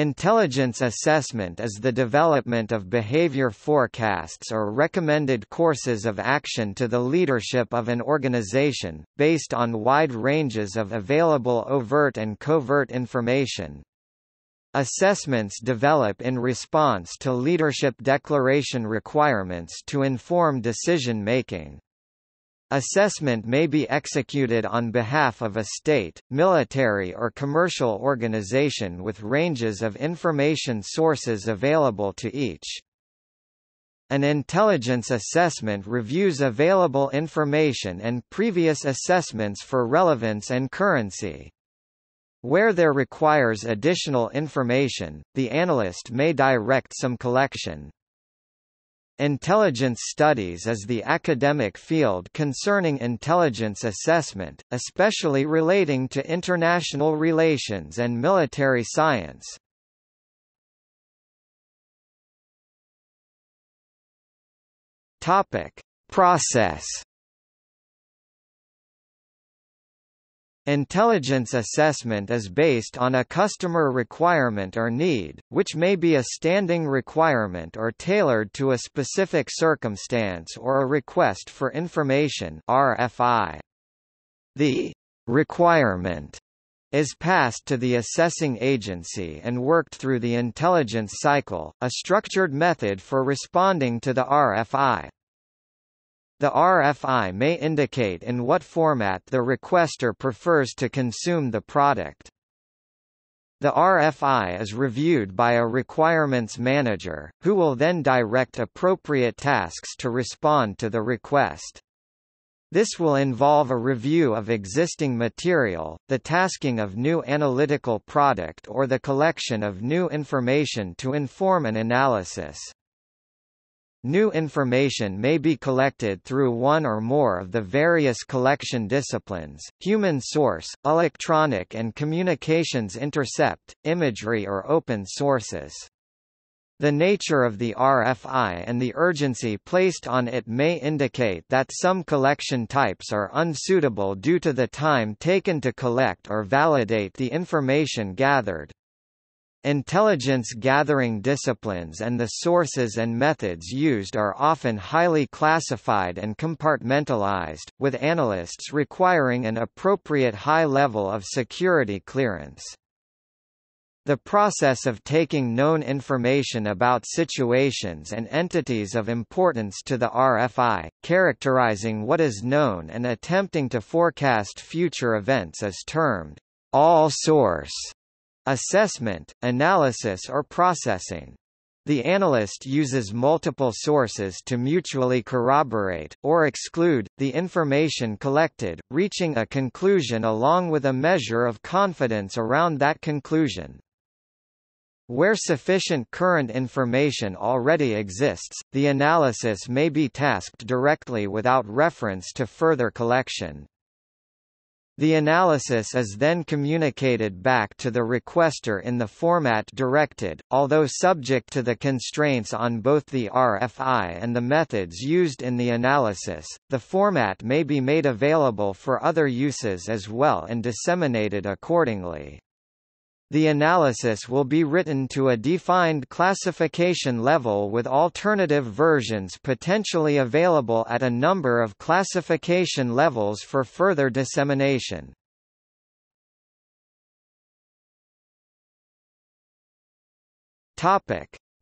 Intelligence assessment is the development of behavior forecasts or recommended courses of action to the leadership of an organization, based on wide ranges of available overt and covert information. Assessments develop in response to leadership declaration requirements to inform decision-making. Assessment may be executed on behalf of a state, military or commercial organization with ranges of information sources available to each. An intelligence assessment reviews available information and previous assessments for relevance and currency. Where there requires additional information, the analyst may direct some collection. Intelligence studies is the academic field concerning intelligence assessment, especially relating to international relations and military science. Topic: Process Intelligence assessment is based on a customer requirement or need, which may be a standing requirement or tailored to a specific circumstance or a request for information RFI. The requirement is passed to the assessing agency and worked through the intelligence cycle, a structured method for responding to the RFI. The RFI may indicate in what format the requester prefers to consume the product. The RFI is reviewed by a requirements manager, who will then direct appropriate tasks to respond to the request. This will involve a review of existing material, the tasking of new analytical product or the collection of new information to inform an analysis. New information may be collected through one or more of the various collection disciplines, human source, electronic and communications intercept, imagery or open sources. The nature of the RFI and the urgency placed on it may indicate that some collection types are unsuitable due to the time taken to collect or validate the information gathered. Intelligence gathering disciplines and the sources and methods used are often highly classified and compartmentalized, with analysts requiring an appropriate high level of security clearance. The process of taking known information about situations and entities of importance to the RFI, characterizing what is known and attempting to forecast future events is termed all-source assessment, analysis or processing. The analyst uses multiple sources to mutually corroborate, or exclude, the information collected, reaching a conclusion along with a measure of confidence around that conclusion. Where sufficient current information already exists, the analysis may be tasked directly without reference to further collection. The analysis is then communicated back to the requester in the format directed, although subject to the constraints on both the RFI and the methods used in the analysis. The format may be made available for other uses as well and disseminated accordingly. The analysis will be written to a defined classification level with alternative versions potentially available at a number of classification levels for further dissemination.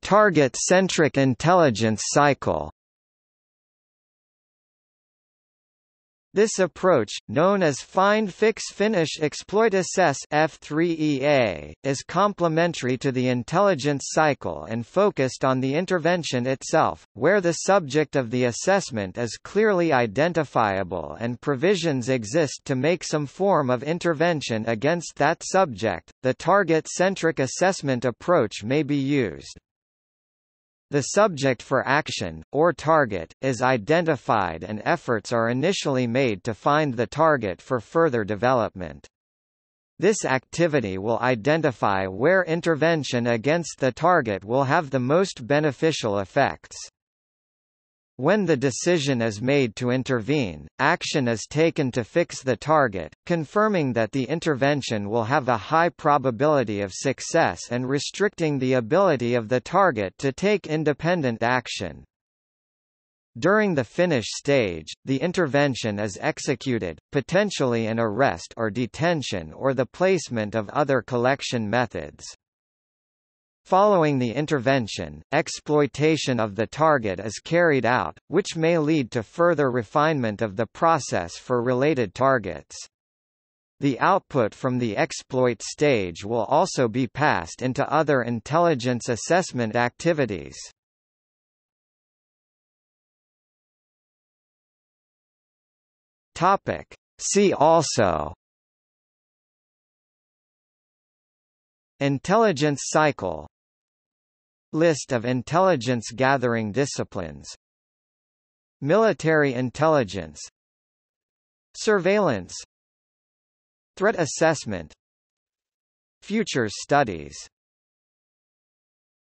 Target-centric intelligence cycle This approach, known as Find Fix Finish Exploit Assess F3EA, is complementary to the intelligence cycle and focused on the intervention itself, where the subject of the assessment is clearly identifiable and provisions exist to make some form of intervention against that subject. The target-centric assessment approach may be used. The subject for action, or target, is identified and efforts are initially made to find the target for further development. This activity will identify where intervention against the target will have the most beneficial effects. When the decision is made to intervene, action is taken to fix the target, confirming that the intervention will have a high probability of success and restricting the ability of the target to take independent action. During the finish stage, the intervention is executed, potentially an arrest or detention or the placement of other collection methods. Following the intervention, exploitation of the target is carried out, which may lead to further refinement of the process for related targets. The output from the exploit stage will also be passed into other intelligence assessment activities. Topic. See also Intelligence cycle List of intelligence gathering disciplines. Military intelligence. Surveillance. Threat assessment. Futures studies